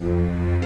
Mm-hmm.